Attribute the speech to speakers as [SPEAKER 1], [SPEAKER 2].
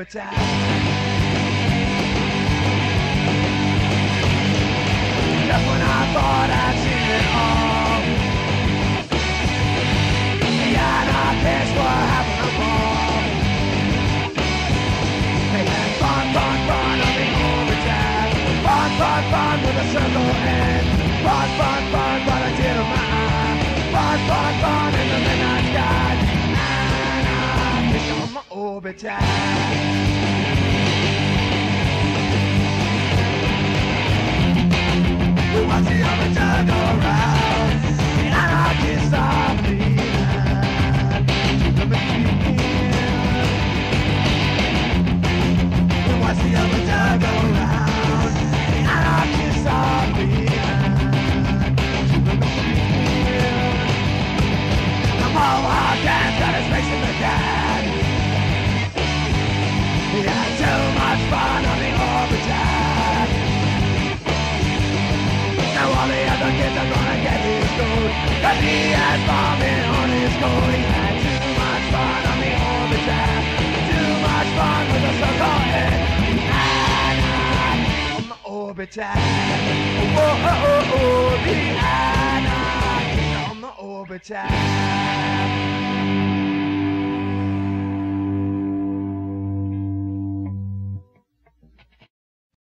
[SPEAKER 1] orbiter. Just when I thought I'd seen it all, the anarchists were having a ball. They had fun, fun, fun on the orbiter. Fun, fun, fun with a circle end. Fun, fun, fun, but I did my eye. Fun, fun, fun in the midnight sky. Anarchist on my orbiter. Cause he has bombing orbiter Oh, oh, oh, oh, the anarchy on the orbiter